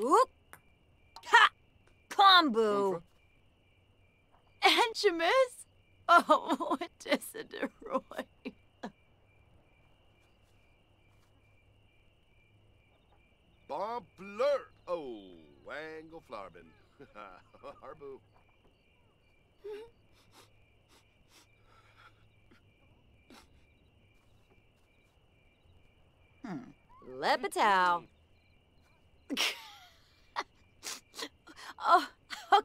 Oop. Ha! Combo. Anchamus? Oh, it is a Roy. Bomb blur. Oh, wangle flarbin. Harbu. Hmm. Lepetow. Oh, mm-hmm.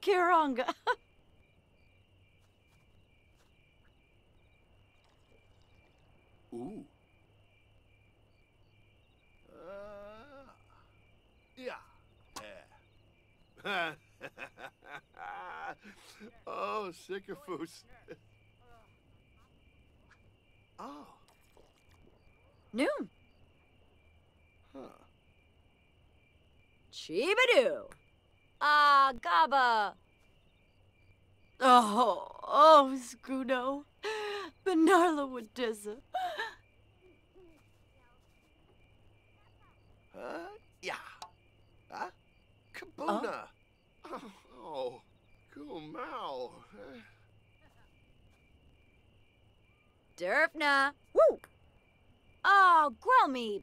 Okiranga. Ooh. Uh, yeah. Yeah. oh, Sycophus. oh, Noom. huh. Chibadoo. Ah, Gaba. Oh, oh, Scudo. Benarla Wadizza. Huh? Yeah. Huh? Kabuna. Oh, oh Kumal. Derfna. Woo. Oh, Grelmeep.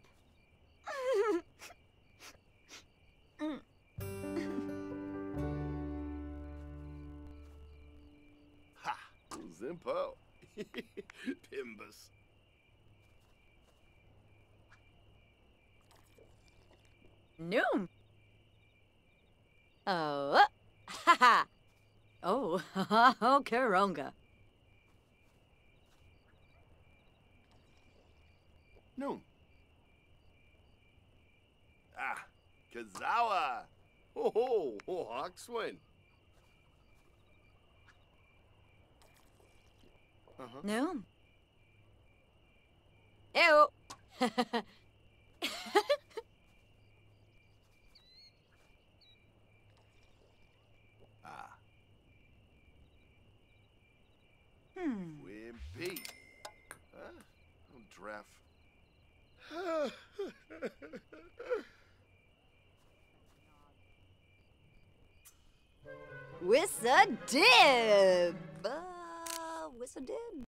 Zimpo. Pimbus. Noom. Oh. Ha ha. Oh, oh, Karonga. No. Ah, Kazawa. Ho ho, ho, Hawkswin. Uh-huh. Noom. Ew. Ah, hmm. Wimpy. Huh? Oh, Draff. Wissa dib. Wissa dib.